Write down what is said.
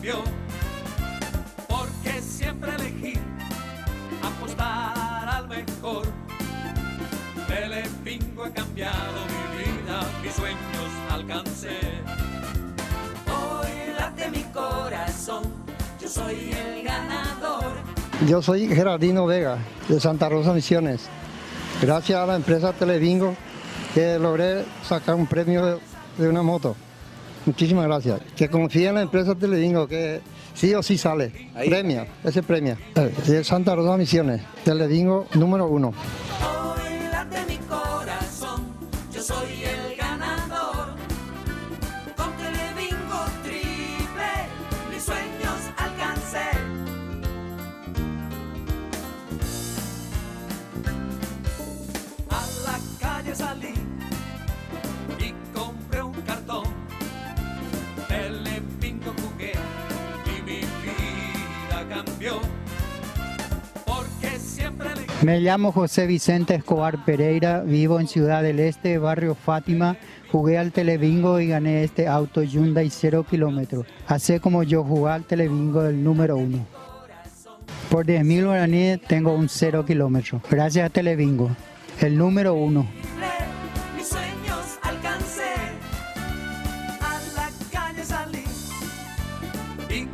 cambió. Porque siempre elegí apostar al mejor. Telecinco ha cambiado mi vida, mis sueños alcancé. Hoy late mi corazón, yo soy el ganador. Yo soy Gerardino Vega, de Santa Rosa Misiones. Gracias a la empresa Televingo que logré sacar un premio de una moto. Muchísimas gracias. Que confíe en la empresa Televingo que sí o sí sale. Premia, ese premia. Eh, De Santa Rosa Misiones, Televingo número uno. Hoy late mi corazón, yo soy el Me llamo José Vicente Escobar Pereira, vivo en Ciudad del Este, barrio Fátima. Jugué al telebingo y gané este auto Hyundai 0 kilómetros. Así como yo jugué al telebingo del número uno. Por 10.000 guaraníes tengo un 0 kilómetro. Gracias a Telebingo, el número uno. Mis